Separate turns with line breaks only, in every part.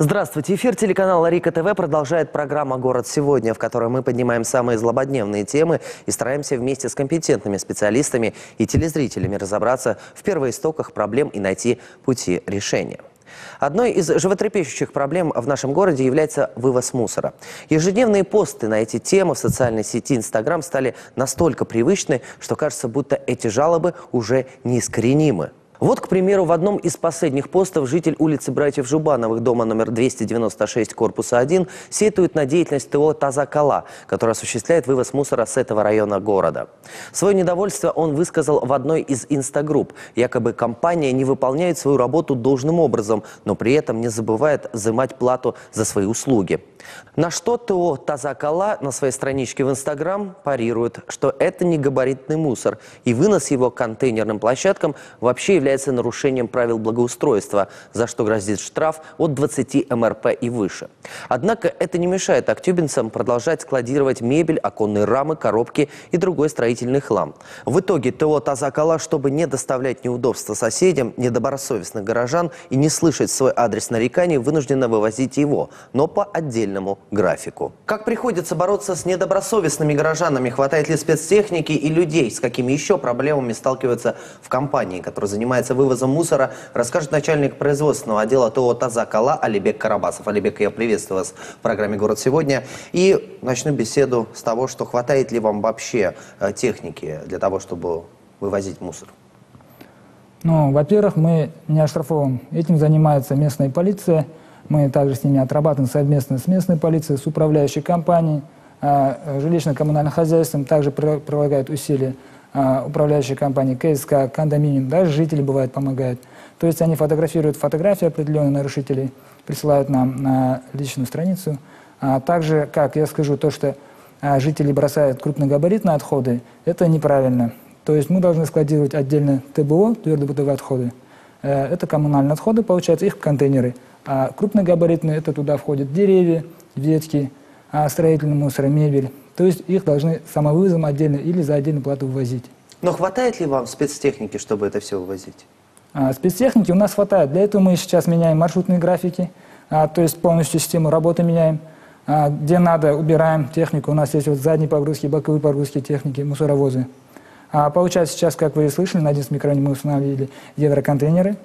Здравствуйте. Эфир телеканала Рика ТВ продолжает программа «Город сегодня», в которой мы поднимаем самые злободневные темы и стараемся вместе с компетентными специалистами и телезрителями разобраться в первоистоках проблем и найти пути решения. Одной из животрепещущих проблем в нашем городе является вывоз мусора. Ежедневные посты на эти темы в социальной сети Инстаграм стали настолько привычны, что кажется, будто эти жалобы уже неискоренимы. Вот, к примеру, в одном из последних постов житель улицы Братьев Жубановых, дома номер 296, корпуса 1, сетует на деятельность ТО «Тазакала», которая осуществляет вывоз мусора с этого района города. Свое недовольство он высказал в одной из инстагрупп. Якобы компания не выполняет свою работу должным образом, но при этом не забывает взимать плату за свои услуги. На что ТО «Тазакала» на своей страничке в Инстаграм парирует, что это не габаритный мусор, и вынос его контейнерным площадкам вообще является нарушением правил благоустройства, за что грозит штраф от 20 МРП и выше. Однако это не мешает актюбинцам продолжать складировать мебель, оконные рамы, коробки и другой строительный хлам. В итоге ТО «Тазакала», чтобы не доставлять неудобства соседям, недобросовестных горожан и не слышать свой адрес нареканий, вынуждена вывозить его, но по отдельному графику. Как приходится бороться с недобросовестными горожанами? Хватает ли спецтехники и людей? С какими еще проблемами сталкиваются в компании, которая занимается вывозом мусора, расскажет начальник производственного отдела ТО «Тазакала» Алибек Карабасов. Алибек, я приветствую вас в программе «Город сегодня». И начну беседу с того, что хватает ли вам вообще э, техники для того, чтобы вывозить мусор?
Ну, во-первых, мы не оштрафовываем. Этим занимается местная полиция. Мы также с ними отрабатываем совместно с местной полицией, с управляющей компанией, а, жилищно-коммунальным хозяйством. Также прилагают усилия а, управляющей компании КСК, кондоминиум. Даже жители, бывает, помогают. То есть они фотографируют фотографии определенных нарушителей, присылают нам на личную страницу. А также, как я скажу, то, что жители бросают крупногабаритные отходы, это неправильно. То есть мы должны складировать отдельно ТБО, твердобытовые отходы. Э, это коммунальные отходы, получается, их контейнеры. А крупногабаритные, это туда входят деревья, ветки, а строительный мусор, мебель. То есть их должны самовывозом отдельно или за отдельную плату вывозить.
Но хватает ли вам спецтехники, чтобы это все вывозить?
А, спецтехники у нас хватает. Для этого мы сейчас меняем маршрутные графики, а, то есть полностью систему работы меняем. А, где надо, убираем технику. У нас есть вот задние погрузки, боковые погрузки техники, мусоровозы. А получается сейчас, как вы и слышали, на 11 микроне мы установили евроконтейнеры,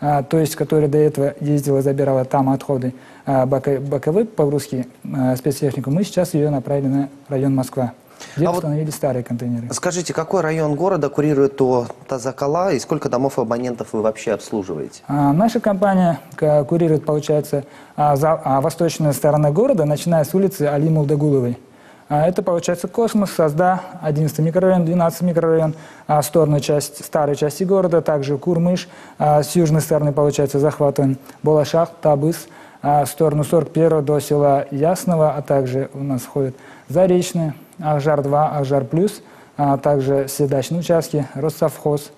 то есть, которые до этого ездила, забирала там отходы а, боковые погрузки а, спецтехнику, мы сейчас ее направили на район Москва. Где а установили вот старые контейнеры.
Скажите, какой район города курирует то Тазакала и сколько домов и абонентов вы вообще обслуживаете?
А, наша компания курирует, получается, а, за, а, восточная сторона города, начиная с улицы Али Мулдагуловой. А это получается космос, Созда, 11 микрорайон, 12 микрорайон, а, сторону часть, старой части города, также Курмыш, а, с южной стороны получается захватываем Балашах, Табыс, в сторону 41 до села Ясного, а также у нас входит Заречный, Ахжар-2, Ахжар-плюс, а также все дачные участки, Россовхоз,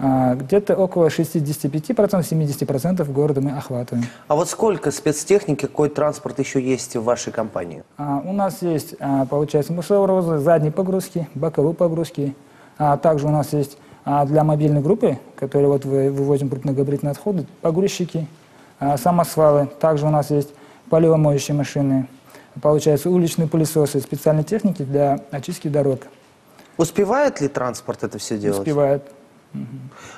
где-то около 65-70% города мы охватываем.
А вот сколько спецтехники, какой транспорт еще есть в вашей компании?
А, у нас есть, а, получается, мусоровозы, задние погрузки, боковые погрузки. А, также у нас есть а, для мобильной группы, которые вот вывозим крупногабаритные отходы, погрузчики, а, самосвалы. Также у нас есть полевомоющие машины, получается, уличные пылесосы, специальные техники для очистки дорог.
Успевает ли транспорт это все делать?
Успевает.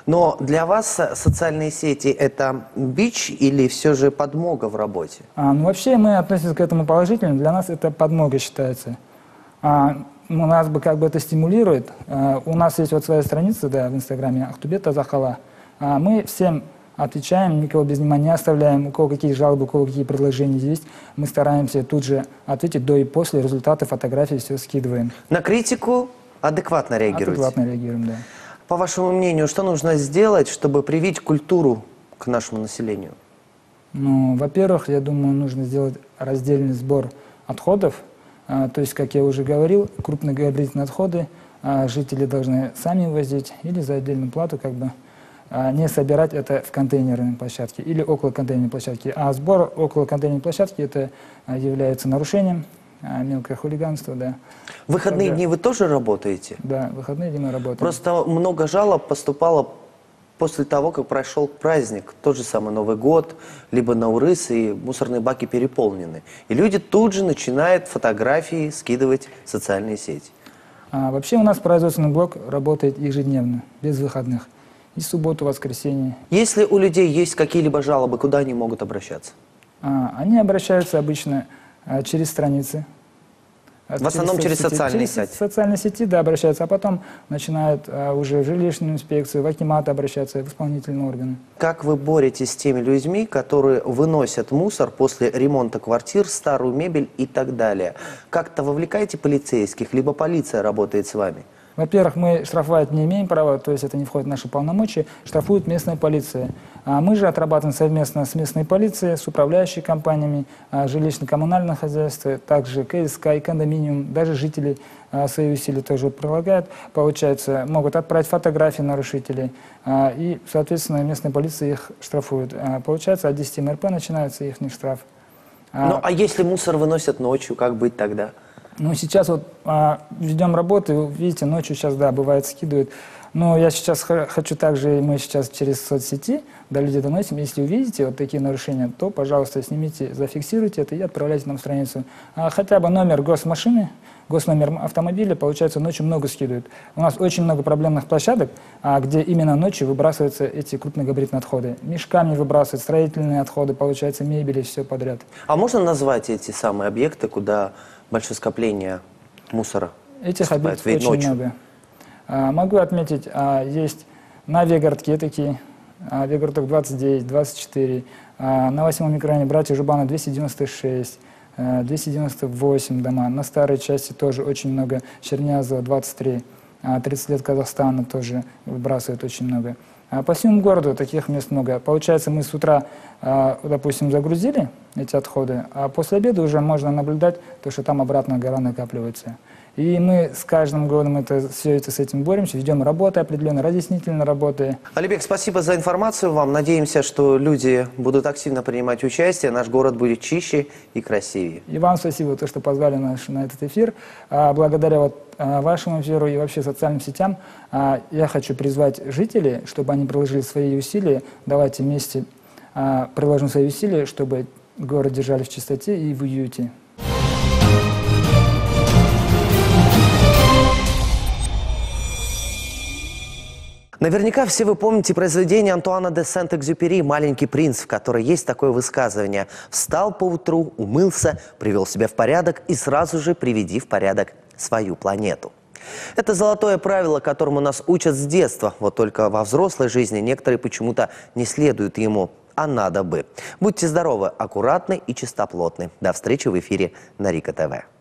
Но для вас социальные сети – это бич или все же подмога в работе?
А, ну, вообще мы относимся к этому положительно. Для нас это подмога считается. А, у нас бы как бы это стимулирует. А, у нас есть вот своя страница да, в Инстаграме «Ахтубета Захала». А, мы всем отвечаем, никого без внимания не оставляем, у кого какие жалобы, у кого какие предложения есть. Мы стараемся тут же ответить до и после, результаты, фотографии, все скидываем.
На критику адекватно реагируете?
Адекватно реагируем, да.
По вашему мнению, что нужно сделать, чтобы привить культуру к нашему населению?
Ну, во-первых, я думаю, нужно сделать раздельный сбор отходов. А, то есть, как я уже говорил, крупногабаритные отходы а, жители должны сами возить или за отдельную плату как бы а, не собирать это в контейнерной площадке или около контейнерной площадки. А сбор около контейнерной площадки это а, является нарушением мелкое хулиганство, да.
Выходные Тогда... дни вы тоже работаете?
Да, выходные дни мы работаем.
Просто много жалоб поступало после того, как прошел праздник, тот же самый Новый год, либо Наурыз, и мусорные баки переполнены. И люди тут же начинают фотографии скидывать в социальные сети.
А, вообще у нас производственный блок работает ежедневно, без выходных. И субботу, воскресенье.
Если у людей есть какие-либо жалобы, куда они могут обращаться?
А, они обращаются обычно а, через страницы. А,
В основном через
соцсети.
социальные
через
сети.
социальные сети, да, обращаются, а потом начинают а, уже в жилищную инспекцию, в Акимат обращаться, в исполнительные органы.
Как вы боретесь с теми людьми, которые выносят мусор после ремонта квартир, старую мебель и так далее? Как-то вовлекаете полицейских, либо полиция работает с вами?
Во-первых, мы штрафовать не имеем права, то есть это не входит в наши полномочия, штрафует местная полиция. А мы же отрабатываем совместно с местной полицией, с управляющими компаниями, а, жилищно-коммунальное хозяйство, также КСК и кондоминиум, даже жители а, свои усилия тоже прилагают, получается, могут отправить фотографии нарушителей, а, и, соответственно, местная полиция их штрафует. Получается, от 10 МРП начинается их штраф.
Ну, а если мусор выносят ночью, как быть тогда?
Ну, сейчас вот а, ведем работы, видите, ночью сейчас, да, бывает скидывают. Но я сейчас хочу также, мы сейчас через соцсети до людей доносим, если увидите вот такие нарушения, то, пожалуйста, снимите, зафиксируйте это и отправляйте нам страницу. А, хотя бы номер госмашины, госномер автомобиля, получается, ночью много скидывают. У нас очень много проблемных площадок, а, где именно ночью выбрасываются эти крупногабаритные отходы. Мешками выбрасывают, строительные отходы, получается, мебели, все подряд.
А можно назвать эти самые объекты, куда большое скопление мусора?
Этих объектов очень
ночью.
много. А, могу отметить, а, есть на Вегородке такие, а, Вегородок 29, 24, а, на восьмом микрорайоне Братья Жубана 296, а, 298 дома, на старой части тоже очень много, Чернязова 23, а, 30 лет Казахстана тоже выбрасывают очень много. А по всему городу таких мест много. Получается, мы с утра, а, допустим, загрузили эти отходы, а после обеда уже можно наблюдать, то, что там обратно гора накапливается. И мы с каждым годом это, все это с этим боремся, ведем работы определенные, разъяснительные работы.
Алибек, спасибо за информацию вам. Надеемся, что люди будут активно принимать участие, наш город будет чище и красивее.
И вам спасибо, то, что позвали нас на этот эфир. А, Благодаря вот а, вашему эфиру и вообще социальным сетям а, я хочу призвать жителей, чтобы они приложили свои усилия. Давайте вместе приложим свои усилия, чтобы город держали в чистоте и в уюте.
Наверняка все вы помните произведение Антуана де Сент-Экзюпери «Маленький принц», в которой есть такое высказывание «Встал поутру, умылся, привел себя в порядок и сразу же приведи в порядок свою планету». Это золотое правило, которому нас учат с детства, вот только во взрослой жизни некоторые почему-то не следуют ему, а надо бы. Будьте здоровы, аккуратны и чистоплотны. До встречи в эфире на Рика ТВ.